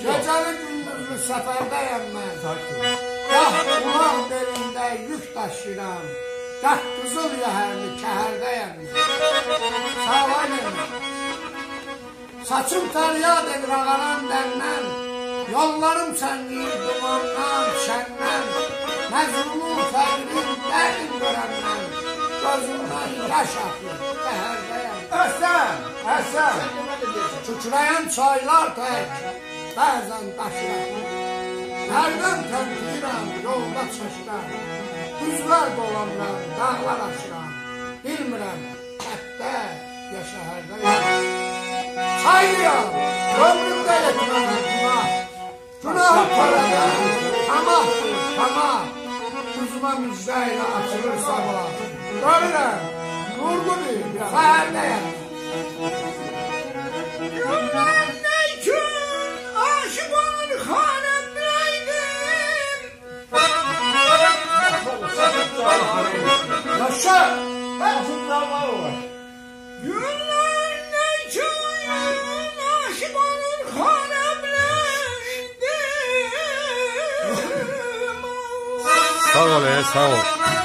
Geceli gündüzlü səfərdəyəm mən. Gah ulaq belində yük daşıyıram. Gah qızıl yəhərli kəhərdəyəm mən. Sağ olun. Saçım fəryad edir ağaran dəndən. Yollarım səngiyir dumandan, şəndən. Məzlumum fəqrin dərin görəndən. Gözümdən yaş axır, kəhərdəyəm. Həsən, Həsən. Küçüləyen çaylar tək, bəzən daşlar. Hərdən təmkirəm, yolda çeşirəm. Düzlər dolanıram, dağlar aşıram. Bilmirəm, kətdə ya şəhərdəyəm. Çaylıyam, ömrümdə yetmənəm günah. Günahı törədən, tamahdır, tamah. Üzümə müjdə ilə açılır sabah. Görürəm, nurludur, fəhərdəyəm. Gündüzleykün 杀我！来杀我！